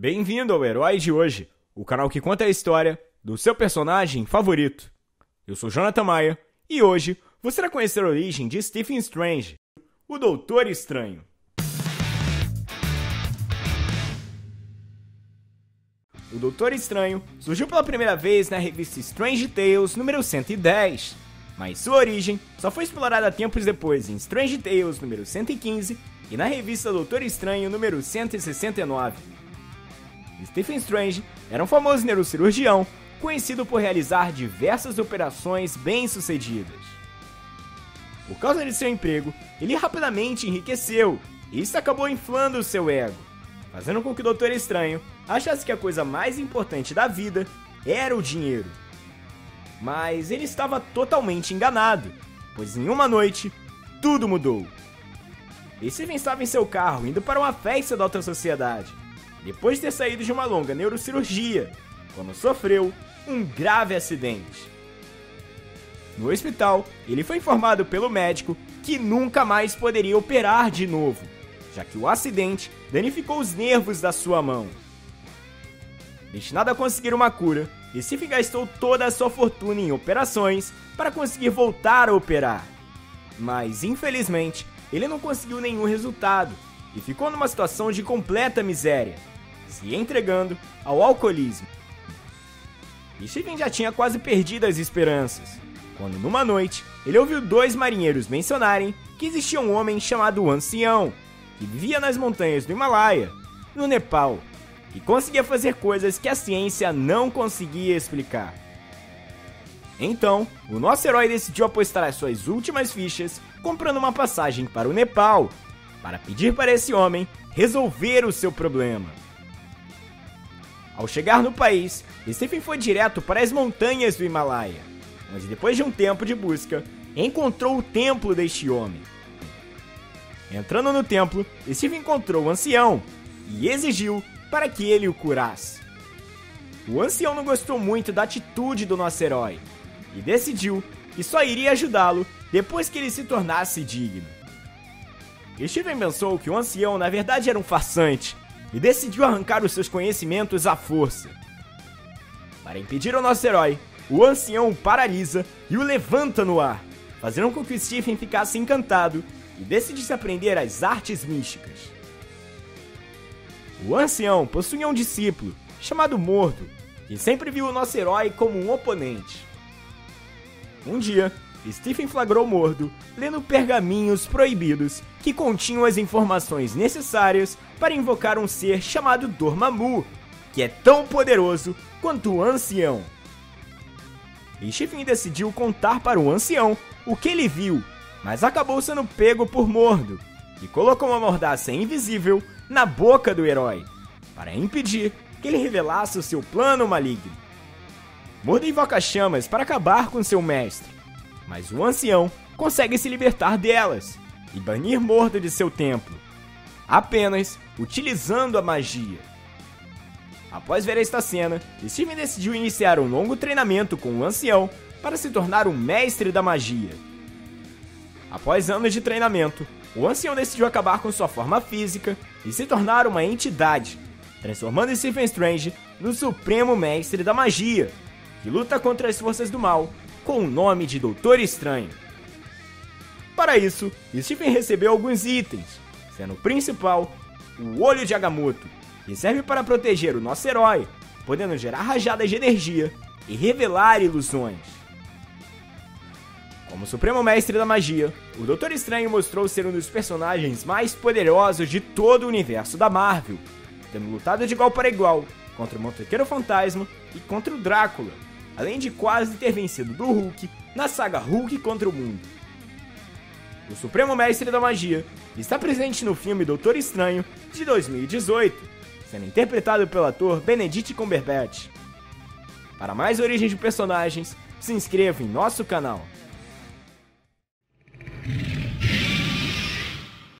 Bem-vindo ao Herói de Hoje, o canal que conta a história do seu personagem favorito. Eu sou Jonathan Maia e hoje você irá conhecer a origem de Stephen Strange, o Doutor Estranho. O Doutor Estranho surgiu pela primeira vez na revista Strange Tales número 110, mas sua origem só foi explorada tempos depois em Strange Tales número 115 e na revista Doutor Estranho número 169. Stephen Strange era um famoso neurocirurgião conhecido por realizar diversas operações bem-sucedidas. Por causa de seu emprego, ele rapidamente enriqueceu, e isso acabou inflando seu ego, fazendo com que o Doutor Estranho achasse que a coisa mais importante da vida era o dinheiro. Mas ele estava totalmente enganado, pois em uma noite tudo mudou. Steven estava em seu carro indo para uma festa da alta sociedade, depois de ter saído de uma longa neurocirurgia, quando sofreu um grave acidente. No hospital, ele foi informado pelo médico que nunca mais poderia operar de novo, já que o acidente danificou os nervos da sua mão. Destinado a conseguir uma cura, Recife gastou toda a sua fortuna em operações para conseguir voltar a operar. Mas, infelizmente, ele não conseguiu nenhum resultado e ficou numa situação de completa miséria, se entregando ao alcoolismo. Steven já tinha quase perdido as esperanças, quando numa noite ele ouviu dois marinheiros mencionarem que existia um homem chamado Ancião, que vivia nas montanhas do Himalaia, no Nepal, e conseguia fazer coisas que a ciência não conseguia explicar. Então, o nosso herói decidiu apostar as suas últimas fichas comprando uma passagem para o Nepal, para pedir para esse homem resolver o seu problema. Ao chegar no país, Stephen foi direto para as montanhas do Himalaia, onde depois de um tempo de busca, encontrou o templo deste homem. Entrando no templo, Stephen encontrou o ancião e exigiu para que ele o curasse. O ancião não gostou muito da atitude do nosso herói e decidiu que só iria ajudá-lo depois que ele se tornasse digno. Steven pensou que o ancião na verdade era um farsante e decidiu arrancar os seus conhecimentos à força. Para impedir o nosso herói, o ancião o paralisa e o levanta no ar, fazendo com que Stephen ficasse encantado e decidisse aprender as artes místicas. O ancião possuía um discípulo, chamado Mordo, que sempre viu o nosso herói como um oponente. Um dia, Stephen flagrou Mordo lendo pergaminhos proibidos que continham as informações necessárias para invocar um ser chamado Dormammu, que é tão poderoso quanto o ancião. Stephen decidiu contar para o ancião o que ele viu, mas acabou sendo pego por Mordo e colocou uma mordaça invisível na boca do herói, para impedir que ele revelasse o seu plano maligno. Mordo invoca chamas para acabar com seu mestre, mas o ancião consegue se libertar delas e banir Mordo de seu templo, apenas utilizando a magia. Após ver esta cena, Steven decidiu iniciar um longo treinamento com o ancião para se tornar um mestre da magia. Após anos de treinamento, o ancião decidiu acabar com sua forma física e se tornar uma entidade, transformando Stephen Strange no supremo mestre da magia, que luta contra as forças do mal com o nome de Doutor Estranho. Para isso, Stephen recebeu alguns itens, sendo o principal o Olho de Agamotto, que serve para proteger o nosso herói, podendo gerar rajadas de energia e revelar ilusões. Como Supremo Mestre da Magia, o Doutor Estranho mostrou ser um dos personagens mais poderosos de todo o universo da Marvel, tendo lutado de igual para igual contra o Motoqueiro Fantasma e contra o Drácula, além de quase ter vencido do Hulk na saga Hulk contra o Mundo. O Supremo Mestre da Magia está presente no filme Doutor Estranho de 2018, sendo interpretado pelo ator Benedict Cumberbatch. Para mais origens de personagens, se inscreva em nosso canal.